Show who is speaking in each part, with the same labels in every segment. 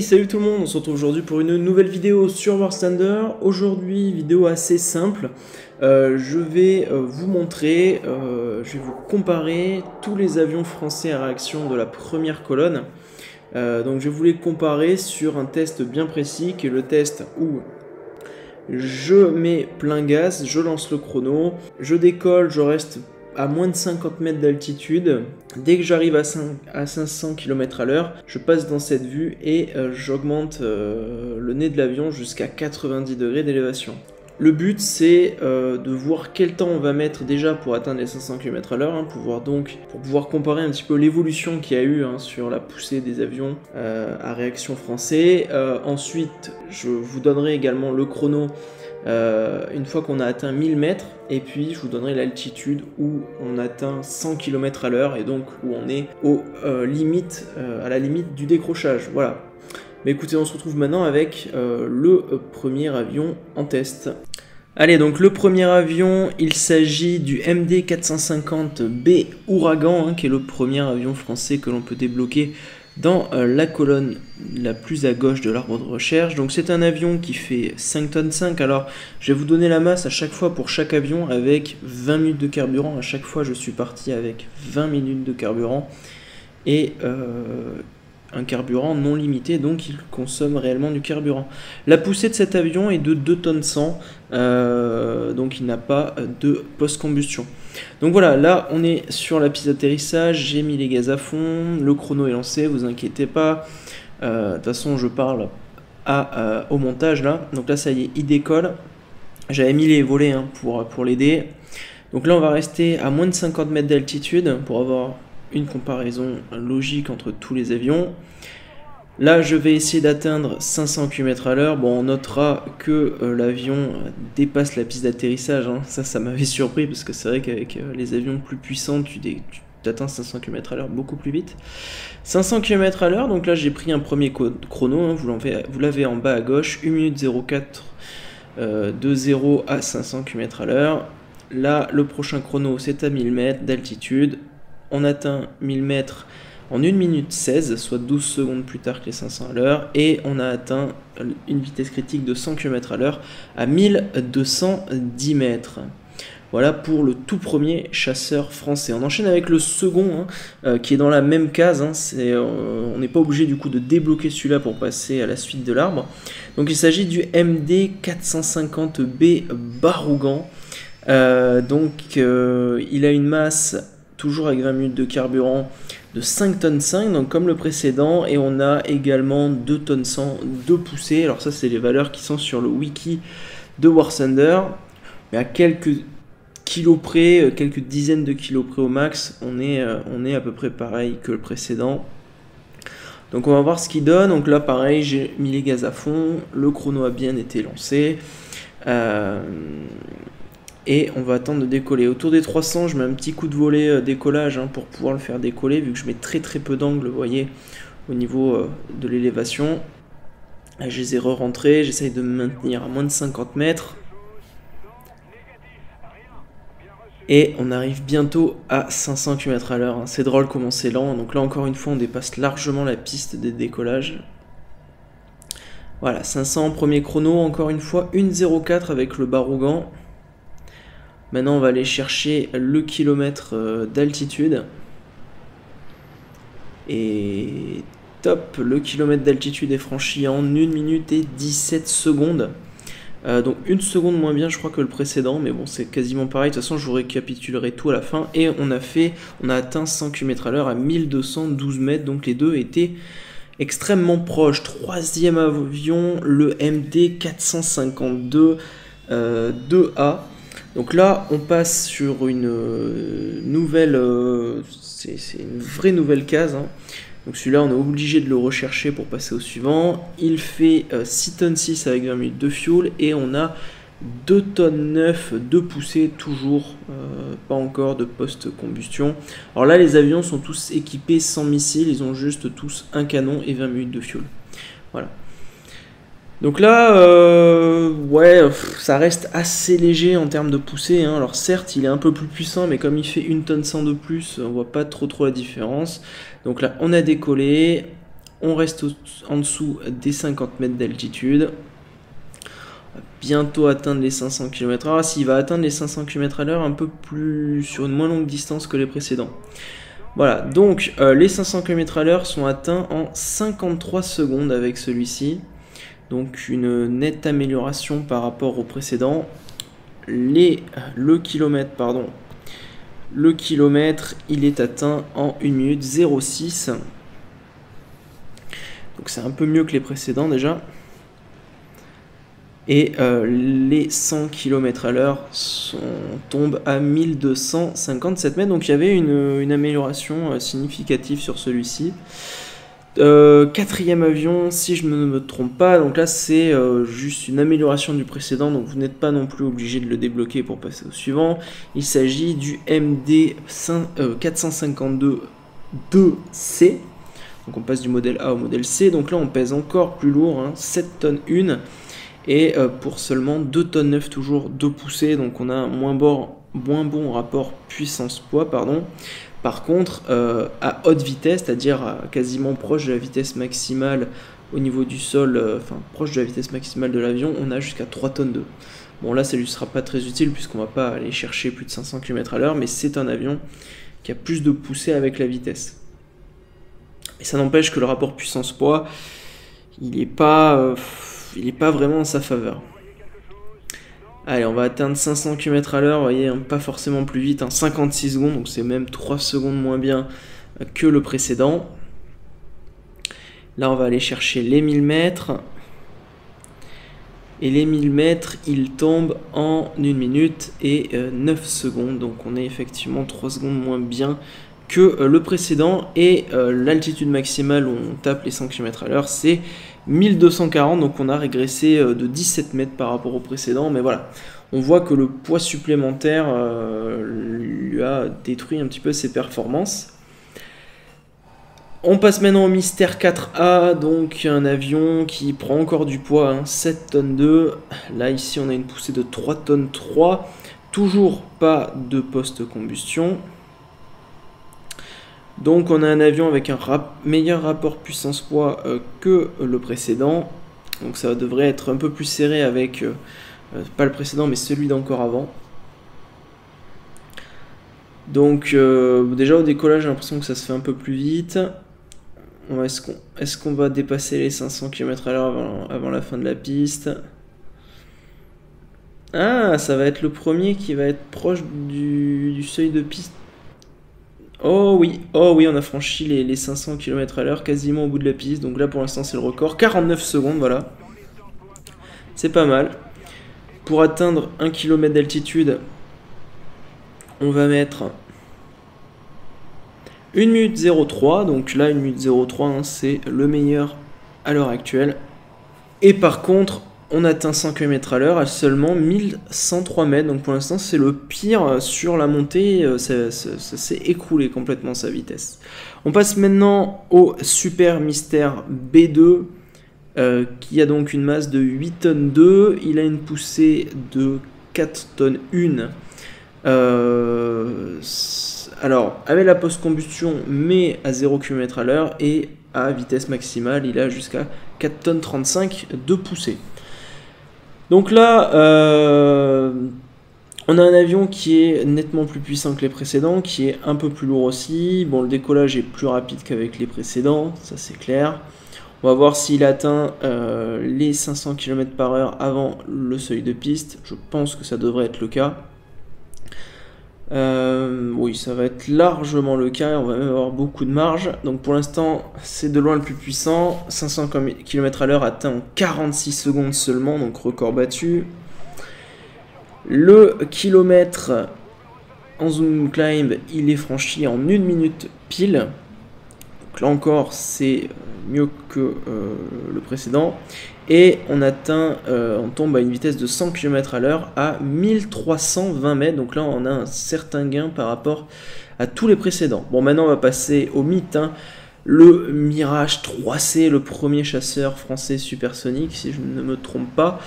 Speaker 1: Salut tout le monde, on se retrouve aujourd'hui pour une nouvelle vidéo sur War Thunder. Aujourd'hui, vidéo assez simple. Euh, je vais euh, vous montrer, euh, je vais vous comparer tous les avions français à réaction de la première colonne. donc je les comparer sur un test bien précis qui est le test où je mets plein gaz, je lance le chrono, je décolle, je reste à moins de 50 mètres d'altitude. Dès que j'arrive à, 500 km à l'heure, je passe dans cette vue et euh, j'augmente euh, le nez de l'avion jusqu'à 90 degrés d'élévation. Le but c'est euh, de voir quel temps on va mettre déjà pour atteindre les 500 km à l'heure, hein, pour, donc, pour pouvoir comparer un petit peu l'évolution qu'il y a eu hein, sur la poussée des avions à réaction français. ensuite, je vous donnerai également le chrono euh, une fois qu'on a atteint 1000 mètres, et puis je vous donnerai l'altitude où on atteint 100 km à l'heure, et donc où on est au, euh, euh, à la limite du décrochage. Voilà. Mais écoutez, on se retrouve maintenant avec le premier avion en test. Allez, donc le premier avion, il s'agit du MD450B Ouragan, hein, qui est le premier avion français que l'on peut débloquer dans euh, la colonne la plus à gauche de l'arbre de recherche. Donc c'est un avion qui fait 5 tonnes 5. Alors je vais vous donner la masse à chaque fois pour chaque avion avec 20 minutes de carburant. À chaque fois je suis parti avec 20 minutes de carburant. Et euh, un carburant non limité, donc il consomme réellement du carburant. La poussée de cet avion est de 2 tonnes 100, euh, donc il n'a pas de post-combustion. Donc voilà, là on est sur la piste d'atterrissage, j'ai mis les gaz à fond, le chrono est lancé, vous inquiétez pas. Euh, de toute façon je parle euh, au montage là, donc là ça y est, il décolle. J'avais mis les volets hein, pour, pour l'aider. Donc là on va rester à moins de 50 mètres d'altitude pour avoir une comparaison logique entre tous les avions. Là, je vais essayer d'atteindre 500 km à l'heure. Bon, on notera que euh, l'avion dépasse la piste d'atterrissage. Hein. Ça, ça m'avait surpris parce que c'est vrai qu'avec euh, les avions plus puissants, tu, atteins 500 km à l'heure beaucoup plus vite. 500 km à l'heure, donc là j'ai pris un premier chrono, hein. vous l'avez en bas à gauche, 1 minute 04 euh, de 0 à 500 km à l'heure. Là, le prochain chrono c'est à 1000 mètres d'altitude, on atteint 1000 mètres en 1 minute 16, soit 12 secondes plus tard que les 500 à l'heure, et on a atteint une vitesse critique de 100 km à l'heure à 1210 mètres. Voilà pour le tout premier chasseur français. On enchaîne avec le second, hein, euh, qui est dans la même case. Hein. Euh, on n'est pas obligé du coup de débloquer celui-là pour passer à la suite de l'arbre. Donc il s'agit du MD 450B Barougan. Euh, donc il a une masse toujours avec 20 minutes de carburant de 5 tonnes 5, donc comme le précédent, et on a également 2 tonnes 100 de poussée. Alors ça c'est les valeurs qui sont sur le wiki de War Thunder, mais à quelques kilos près, euh, quelques dizaines de kilos près au max, on est, euh, on est à peu près pareil que le précédent. Donc on va voir ce qu'il donne. Donc là pareil, j'ai mis les gaz à fond, le chrono a bien été lancé. Euh, et on va attendre de décoller. Autour des 300, je mets un petit coup de volet euh, décollage hein, pour pouvoir le faire décoller, vu que je mets très très peu d'angle, vous voyez, au niveau euh, de l'élévation. Je les ai re-rentrés, j'essaye de me maintenir à moins de 50 mètres. Et on arrive bientôt à 500 km à l'heure. Hein. C'est drôle comment c'est lent. Donc là encore une fois on dépasse largement la piste des décollages. Voilà, 500 premier chrono, encore une fois, 1.04 avec le barougan. Maintenant, on va aller chercher le kilomètre euh, d'altitude. Et top, le kilomètre d'altitude est franchi en 1 minute et 17 secondes. Euh, donc une seconde moins bien je crois que le précédent, mais bon c'est quasiment pareil, de toute façon je vous récapitulerai tout à la fin. Et on a fait, on a atteint 100 km à l'heure à 1212 mètres, donc les deux étaient extrêmement proches. Troisième avion, le MD 452 euh, 2A. Donc là, on passe sur une euh, nouvelle, euh, c'est une vraie nouvelle case. Hein. Donc celui-là, on est obligé de le rechercher pour passer au suivant. Il fait 6 euh, tonnes 6 avec 20 minutes de fuel et on a 2 tonnes 9 de poussée, toujours pas encore de post-combustion. Alors là, les avions sont tous équipés sans missiles, ils ont juste tous un canon et 20 minutes de fuel. Voilà. Donc là, euh, ouais, ça reste assez léger en termes de poussée. Hein. Alors certes, il est un peu plus puissant, mais comme il fait une tonne 100 de plus, on voit pas trop trop la différence. Donc là, on a décollé, On reste en dessous des 50 mètres d'altitude. Bientôt atteindre les 500 km/h. Ah, s'il va atteindre les 500 km à l'heure un peu plus sur une moins longue distance que les précédents. Voilà, donc euh, les 500 km à l'heure sont atteints en 53 secondes avec celui-ci. Donc une nette amélioration par rapport au précédent. Les, le kilomètre, pardon, le kilomètre, il est atteint en 1 minute 06. Donc c'est un peu mieux que les précédents déjà. Et euh, les 100 km à l'heure tombent à 1257 mètres. Donc il y avait une, amélioration euh, significative sur celui-ci. Euh, quatrième avion, si je ne me trompe pas, donc là c'est juste une amélioration du précédent, donc vous n'êtes pas non plus obligé de le débloquer pour passer au suivant. Il s'agit du MD 452 2C. Donc on passe du modèle A au modèle C, donc là on pèse encore plus lourd, 7 hein, tonnes 1 et euh, pour seulement 2 tonnes 9 toujours 2 poussées donc on a moins bon, moins bon rapport puissance-poids pardon par contre euh, à haute vitesse c'est à dire quasiment proche de la vitesse maximale au niveau du sol euh, enfin proche de la vitesse maximale de l'avion on a jusqu'à 3 tonnes 2 bon là ça lui sera pas très utile puisqu'on va pas aller chercher plus de 500 km à l'heure mais c'est un avion qui a plus de poussée avec la vitesse et ça n'empêche que le rapport puissance-poids il n'est pas il n'est pas vraiment en sa faveur. Allez, on va atteindre 500 km à l'heure, vous voyez, hein, pas forcément plus vite, 56 hein, secondes, donc c'est même 3 secondes moins bien que le précédent. Là, on va aller chercher les 1000 mètres. Et les 1000 mètres, ils tombent en 1 minute et 9 euh, secondes. Donc on est effectivement 3 secondes moins bien que euh, le précédent. Et euh, l'altitude maximale où on tape les 100 km à l'heure, c'est 1240, donc on a régressé euh, de 17 mètres par rapport au précédent, mais voilà, on voit que le poids supplémentaire euh, lui a détruit un petit peu ses performances. On passe maintenant au Mystère 4A, donc un avion qui prend encore du poids, 7 hein, tonnes 2. Là ici on a une poussée de 3 tonnes 3, toujours pas de post-combustion. Donc on a un avion avec un meilleur rapport puissance-poids euh, que le précédent. Donc ça devrait être un peu plus serré avec, euh, euh, pas le précédent, mais celui d'encore avant. Donc déjà au décollage j'ai l'impression que ça se fait un peu plus vite. Est-ce qu'on va dépasser les 500 km à l'heure avant, la fin de la piste? Ah, ça va être le premier qui va être proche du seuil de piste Oh oui, oh oui, on a franchi les, 500 km à l'heure quasiment au bout de la piste. Donc là pour l'instant c'est le record. 49 secondes, voilà. C'est pas mal. Pour atteindre 1 km d'altitude, on va mettre 1 minute 03. Donc là 1 minute 03 hein, c'est le meilleur à l'heure actuelle. Et par contre, on atteint 100 km à l'heure à seulement 1103 mètres. Donc pour l'instant, c'est le pire sur la montée. Euh, ça, s'est écroulé complètement sa vitesse. On passe maintenant au Super Mystère B2. Euh, qui a donc une masse de 8 tonnes 2. Il a une poussée de 4 tonnes 1. Euh, alors, avec la post-combustion, mais à 0 km à l'heure et à vitesse maximale, il a jusqu'à 4 tonnes 35 de poussée. Donc là, euh, on a un avion qui est nettement plus puissant que les précédents, qui est un peu plus lourd aussi. Bon, le décollage est plus rapide qu'avec les précédents, ça c'est clair. On va voir s'il atteint euh, les 500 km par heure avant le seuil de piste. Je pense que ça devrait être le cas. Euh, oui, ça va être largement le cas, on va même avoir beaucoup de marge. Donc pour l'instant, c'est de loin le plus puissant. 500 km à l'heure atteint en 46 secondes seulement, donc record battu. Le kilomètre en zoom climb, il est franchi en 1 minute pile. Donc là encore, c'est mieux que euh, le précédent. Et on atteint, euh, on tombe à une vitesse de 100 km à l'heure à 1320 mètres. Donc là, on a un certain gain par rapport à tous les précédents. Bon, maintenant, on va passer au mythe. Hein. Le Mirage 3C, le premier chasseur français supersonique, si je ne me trompe pas.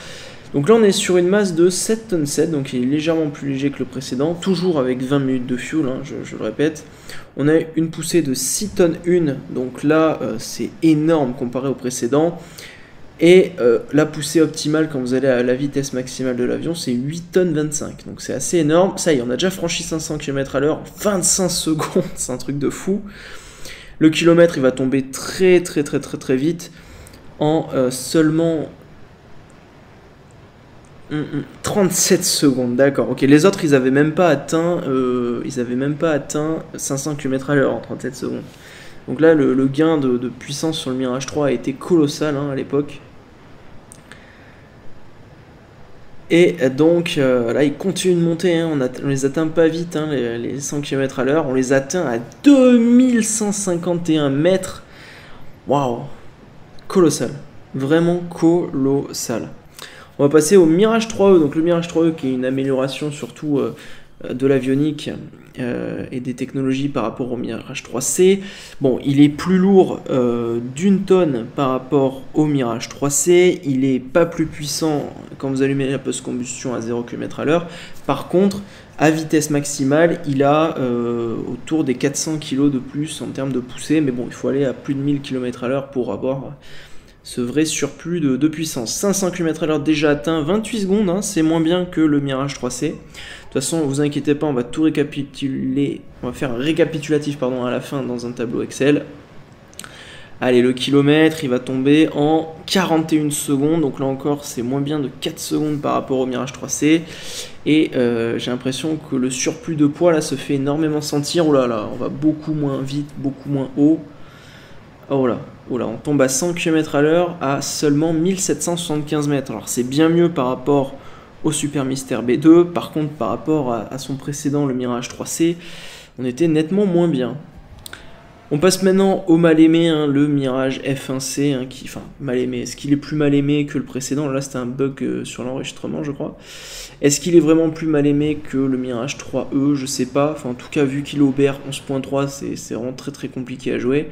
Speaker 1: Donc là on est sur une masse de 7 tonnes 7, donc il est légèrement plus léger que le précédent, toujours avec 20 minutes de fuel, hein, je, le répète. On a une poussée de 6 tonnes 1, donc là euh, c'est énorme comparé au précédent. Et euh, la poussée optimale quand vous allez à la vitesse maximale de l'avion, c'est 8 tonnes 25. Donc c'est assez énorme. Ça y est, on a déjà franchi 500 km à l'heure en 25 secondes. c'est un truc de fou. Le kilomètre, il va tomber très très très très très vite en euh, seulement 37 secondes, d'accord. Ok, les autres, ils avaient même pas atteint, euh, ils avaient même pas atteint 500 km à l'heure en 37 secondes. Donc là, le, gain de, puissance sur le Mirage 3 a été colossal hein, à l'époque. Et donc euh, là, ils continuent de monter, hein. on, ne les atteint pas vite, hein, les, 100 km à l'heure, on les atteint à 2151 mètres. Waouh, colossal, vraiment colossal. On va passer au Mirage 3E. Donc le Mirage 3E qui est une amélioration surtout euh, de l'avionique euh, et des technologies par rapport au Mirage 3C. Bon, il est plus lourd euh, d'une tonne par rapport au Mirage 3C. Il est pas plus puissant quand vous allumez la post-combustion à 0 km à l'heure. Par contre, à vitesse maximale, il a autour des 400 kg de plus en termes de poussée. Mais bon, il faut aller à plus de 1000 km à l'heure pour avoir ce vrai surplus de, puissance. 500 km à l'heure déjà atteint, 28 secondes, hein, c'est moins bien que le Mirage 3C. De toute façon, vous inquiétez pas, on va tout récapituler, on va faire un récapitulatif pardon, à la fin dans un tableau Excel. Allez, le kilomètre, il va tomber en 41 secondes, donc là encore, c'est moins bien de 4 secondes par rapport au Mirage 3C. Et euh, j'ai l'impression que le surplus de poids là se fait énormément sentir. Oh là là, on va beaucoup moins vite, beaucoup moins haut. Oh là, oh là, on tombe à 100 km à l'heure à seulement 1775 mètres. Alors c'est bien mieux par rapport au Super Mister B2. Par contre, par rapport à, son précédent, le Mirage 3C, on était nettement moins bien. On passe maintenant au mal aimé, hein, le Mirage F1C, hein, qui, enfin mal aimé. Est-ce qu'il est plus mal aimé que le précédent? Là, c'était un bug euh, sur l'enregistrement, je crois. Est-ce qu'il est vraiment plus mal aimé que le Mirage 3E Je sais pas. Enfin, en tout cas, vu qu'il BR 11.3, c'est vraiment très très compliqué à jouer.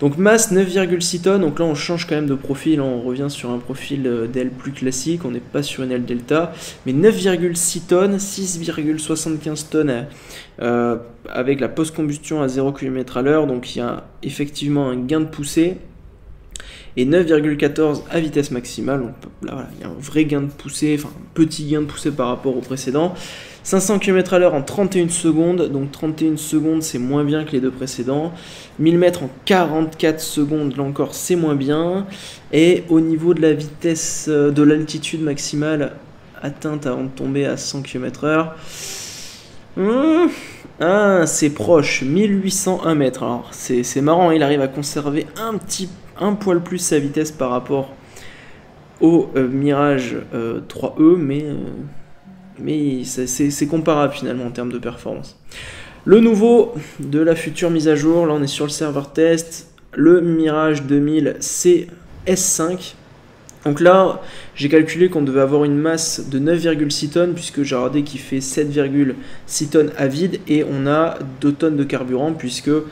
Speaker 1: Donc masse 9,6 tonnes, donc là on change quand même de profil, on revient sur un profil euh, d'aile plus classique, on n'est pas sur une aile delta, mais 9,6 tonnes, 6,75 tonnes euh, avec la post-combustion à 0 km à l'heure, donc il y a effectivement un gain de poussée, et 9,14 à vitesse maximale. Donc là, voilà, il y a un vrai gain de poussée, enfin un petit gain de poussée par rapport au précédent. 500 km à l'heure en 31 secondes, donc 31 secondes c'est moins bien que les deux précédents. 1000 mètres en 44 secondes, là encore c'est moins bien. Et au niveau de la vitesse, euh, de l'altitude maximale atteinte avant de tomber à 100 km heure, hmm, ah, c'est proche, 1801 mètres. Alors c'est marrant, il arrive à conserver un petit un poil plus sa vitesse par rapport au euh, Mirage 3E, euh, mais c'est comparable finalement en termes de performance. Le nouveau de la future mise à jour, là on est sur le serveur test, le Mirage 2000 CS5. Donc là, j'ai calculé qu'on devait avoir une masse de 9,6 tonnes, puisque j'ai regardé qu'il fait 7,6 tonnes à vide, et on a 2 tonnes de carburant, puisque euh,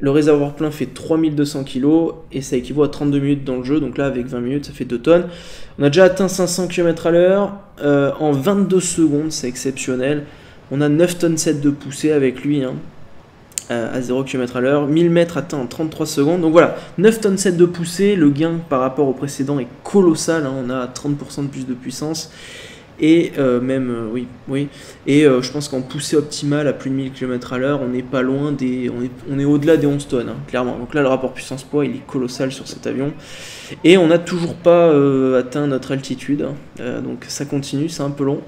Speaker 1: le réservoir plein fait 3200 kg et ça équivaut à 32 minutes dans le jeu. Donc là, avec 20 minutes, ça fait 2 tonnes. On a déjà atteint 500 km à l'heure euh, en 22 secondes, c'est exceptionnel. On a 9 tonnes 7 de poussée avec lui hein, à 0 km à l'heure. 1000 mètres atteints en 33 secondes. Donc voilà, 9 tonnes 7 de poussée. Le gain par rapport au précédent est colossal. Hein. On a 30% de plus de puissance et euh, même euh, oui oui. Et euh, je pense qu'en poussée optimale à plus de 1000 km à l'heure on n'est pas loin des on est, on est au-delà des 11 tonnes hein, clairement. Donc là le rapport puissance poids il est colossal sur cet avion. Et on n'a toujours pas atteint notre altitude hein. donc ça continue c'est un peu long.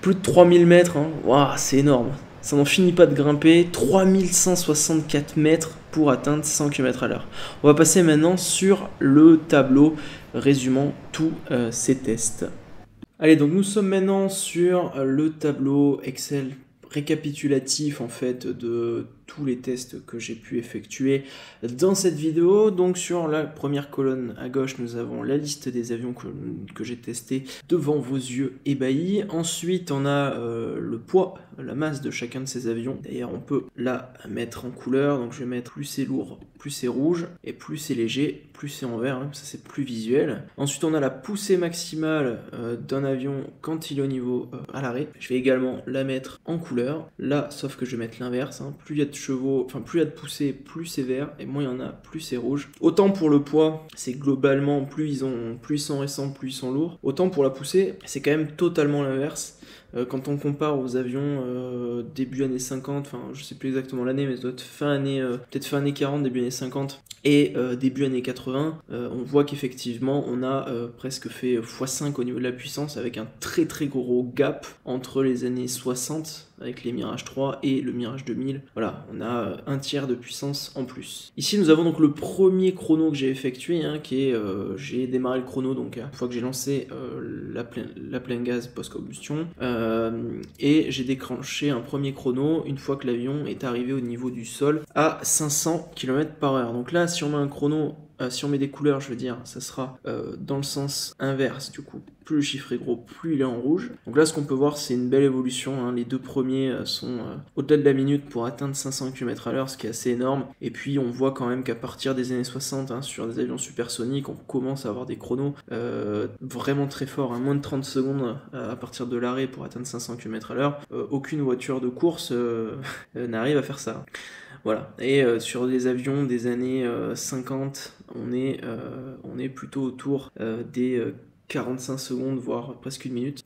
Speaker 1: Plus de 3000 mètres hein. c'est énorme ça n'en finit pas de grimper, 3164 mètres pour atteindre 100 km à l'heure. On va passer maintenant sur le tableau résumant tous euh, ces tests. Allez, donc nous sommes maintenant sur le tableau Excel récapitulatif en fait de tous les tests que j'ai pu effectuer dans cette vidéo. Donc sur la première colonne à gauche, nous avons la liste des avions que, j'ai testés devant vos yeux ébahis. Ensuite, on a euh, le poids, la masse de chacun de ces avions. D'ailleurs, on peut la mettre en couleur. Donc je vais mettre plus c'est lourd, plus c'est rouge, et plus c'est léger, plus c'est en vert. Hein. ça c'est plus visuel. Ensuite, on a la poussée maximale euh, d'un avion quand il est au niveau euh, à l'arrêt. Je vais également la mettre en couleur. Là, sauf que je vais mettre l'inverse. Hein. Plus il y a de chevaux, enfin plus il y a de poussée, plus c'est vert, et moins il y en a, plus c'est rouge. Autant pour le poids, c'est globalement plus ils ont, plus ils sont récents, plus ils sont lourds. Autant pour la poussée, c'est quand même totalement l'inverse. Euh, quand on compare aux avions euh, début années 50, enfin je sais plus exactement l'année, mais doit être fin année, euh, peut-être fin années 40, début années 50 et début années 80, on voit qu'effectivement on a presque fait x5 au niveau de la puissance avec un très très gros gap entre les années 60 avec les Mirage 3 et le Mirage 2000. Voilà, on a un tiers de puissance en plus. Ici, nous avons donc le premier chrono que j'ai effectué, hein, qui est, j'ai démarré le chrono, donc une fois que j'ai lancé la, pleine, la pleine gaz post-combustion, et j'ai déclenché un premier chrono une fois que l'avion est arrivé au niveau du sol à 500 km par heure. Donc là, si on met un chrono euh, si on met des couleurs, je veux dire, ça sera euh, dans le sens inverse du coup. Plus le chiffre est gros, plus il est en rouge. Donc là, ce qu'on peut voir, c'est une belle évolution. Hein. Les deux premiers euh, sont au-delà de la minute pour atteindre 500 km à l'heure, ce qui est assez énorme. Et puis, on voit quand même qu'à partir des années 60, hein, sur des avions supersoniques, on commence à avoir des chronos vraiment très forts. Hein. Moins de 30 secondes à partir de l'arrêt pour atteindre 500 km à l'heure. aucune voiture de course n'arrive à faire ça. Voilà. Et sur des avions des années 50, on est, euh, on est plutôt autour euh, des 45 euh, secondes, voire presque une minute.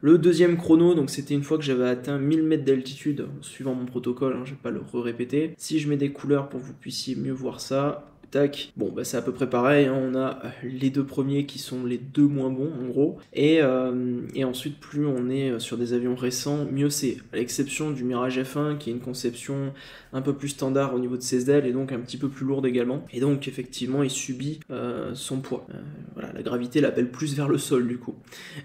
Speaker 1: Le deuxième chrono, donc c'était une fois que j'avais atteint 1000 mètres d'altitude, suivant mon protocole, hein, je vais pas le répéter. Si je mets des couleurs pour que vous puissiez mieux voir ça, Tac. Bon, bah, c'est à peu près pareil. Hein. On a les deux premiers qui sont les deux moins bons, en gros. Et, euh, ensuite, plus on est sur des avions récents, mieux c'est. À l'exception du Mirage F1, qui est une conception un peu plus standard au niveau de ses ailes et donc un petit peu plus lourde également. Et donc, effectivement, il subit euh, son poids. Euh, voilà, la gravité l'appelle plus vers le sol, du coup.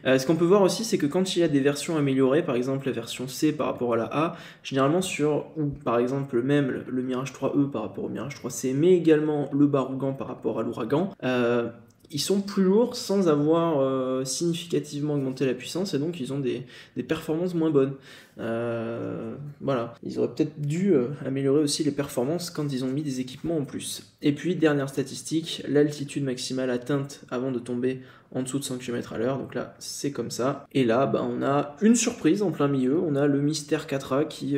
Speaker 1: ce qu'on peut voir aussi, c'est que quand il y a des versions améliorées, par exemple la version C par rapport à la A, généralement sur, ou par exemple même le Mirage 3E par rapport au Mirage 3C, mais également le Barougan par rapport à l'ouragan, euh, ils sont plus lourds sans avoir euh, significativement augmenté la puissance et donc ils ont des, performances moins bonnes. Euh, voilà, ils auraient peut-être dû améliorer aussi les performances quand ils ont mis des équipements en plus. Et puis, dernière statistique, l'altitude maximale atteinte avant de tomber en dessous de 100 km à l'heure. Donc là, c'est comme ça. Et là, bah, on a une surprise en plein milieu. On a le Mystère 4A qui,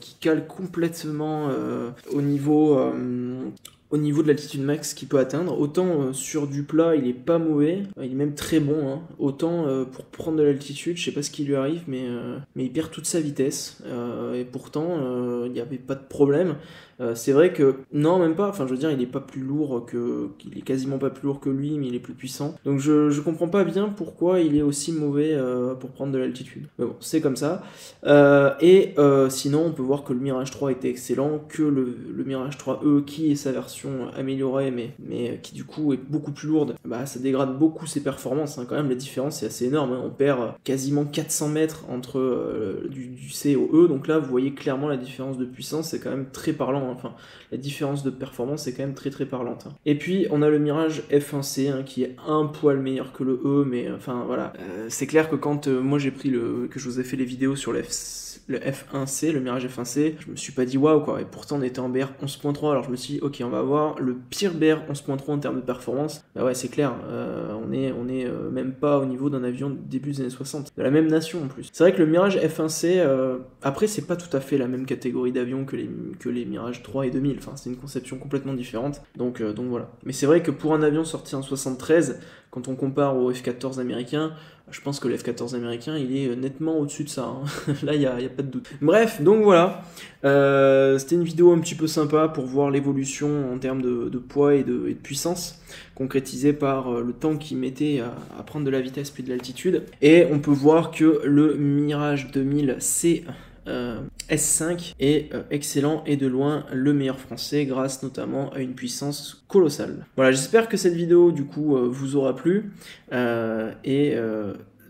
Speaker 1: qui cale complètement au niveau au niveau de l'altitude max qu'il peut atteindre. Autant euh, sur du plat, il est pas mauvais, il est même très bon. Hein. Autant euh, pour prendre de l'altitude, je sais pas ce qui lui arrive, euh, mais il perd toute sa vitesse. et pourtant, il n'y avait pas de problème. Euh, c'est vrai que non, même pas. Enfin, je veux dire, il est pas plus lourd que, qu'il est quasiment pas plus lourd que lui, mais il est plus puissant. Donc je, je comprends pas bien pourquoi il est aussi mauvais euh, pour prendre de l'altitude. Mais bon, c'est comme ça. Euh, et sinon, on peut voir que le Mirage 3 était excellent, que le, le, Mirage 3E, qui est sa version améliorée, mais, mais qui du coup est beaucoup plus lourde, bah ça dégrade beaucoup ses performances. Hein. Quand même, la différence est assez énorme. Hein. On perd quasiment 400 mètres entre du, du C au E. Donc là, vous voyez clairement la différence de puissance. C'est quand même très parlant. Enfin, la différence de performance est quand même très très parlante. Hein. Et puis on a le Mirage F1C hein, qui est un poil meilleur que le E, mais enfin voilà. Euh, c'est clair que quand euh, moi j'ai pris le que je vous ai fait les vidéos sur le le F1C, le Mirage F1C, je me suis pas dit waouh quoi, et pourtant on était en BR 11.3, alors je me suis dit ok on va avoir le pire BR 11.3 en termes de performance, bah ouais c'est clair, euh, on est, même pas au niveau d'un avion début des années 60, de la même nation en plus. C'est vrai que le Mirage F1C, après c'est pas tout à fait la même catégorie d'avion que les, que les Mirage 3 et 2000. Enfin, c'est une conception complètement différente. Donc, euh, donc voilà. Mais c'est vrai que pour un avion sorti en 73, quand on compare au F-14 américain, je pense que le F-14 américain, il est nettement au-dessus de ça. Hein. Là, il n'y a, a, pas de doute. Bref, donc voilà. Euh, c'était une vidéo un petit peu sympa pour voir l'évolution en termes de, poids et de, puissance, concrétisée par euh, le temps qu'il mettait à, prendre de la vitesse puis de l'altitude. Et on peut voir que le Mirage 2000, c'est euh, S5 est euh, excellent et de loin le meilleur français grâce notamment à une puissance colossale. Voilà, j'espère que cette vidéo du coup euh, vous aura plu et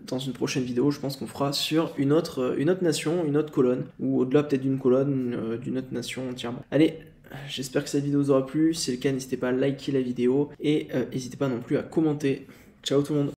Speaker 1: dans une prochaine vidéo, je pense qu'on fera sur une autre, une autre nation, une autre colonne, ou au-delà peut-être d'une colonne, euh, d'une autre nation entièrement. Allez, j'espère que cette vidéo vous aura plu. Si c'est le cas, n'hésitez pas à liker la vidéo et euh, n'hésitez pas non plus à commenter. Ciao tout le monde